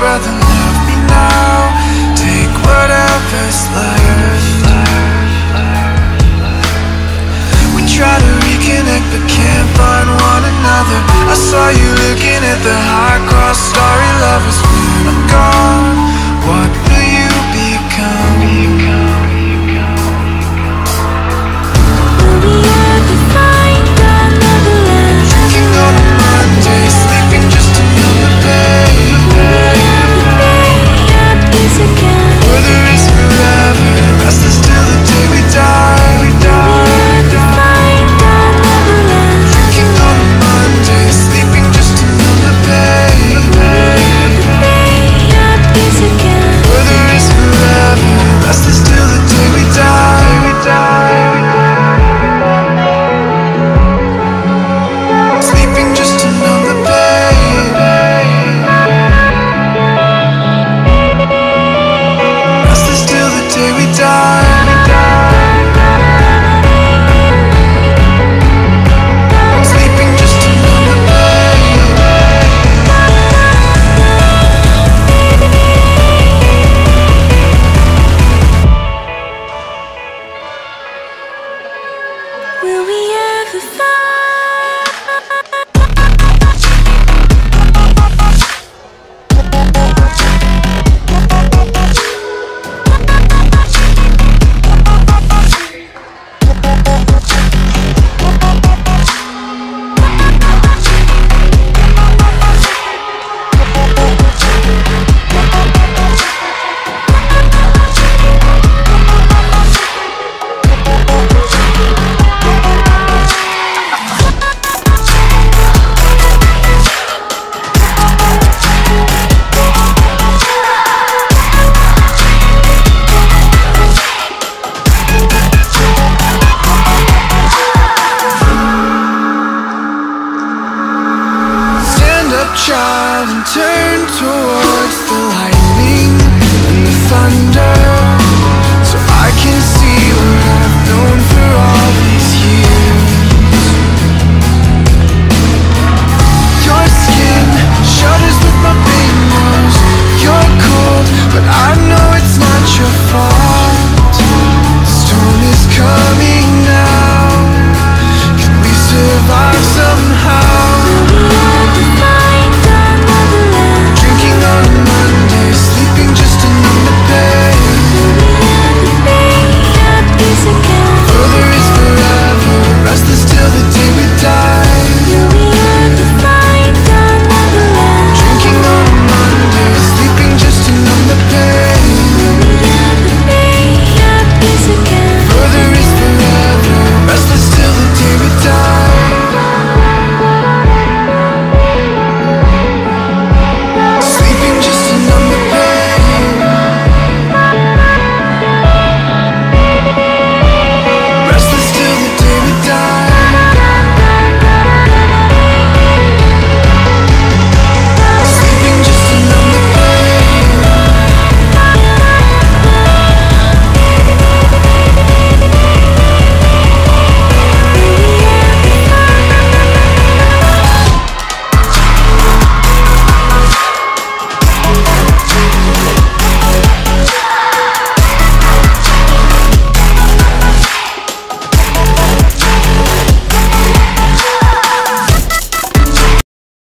brother, love me now. Take whatever's left. We try to reconnect but can't find one another. I saw you looking at the high cross starry lovers When I'm gone, what sleeping child and turn towards the lightning the thunder.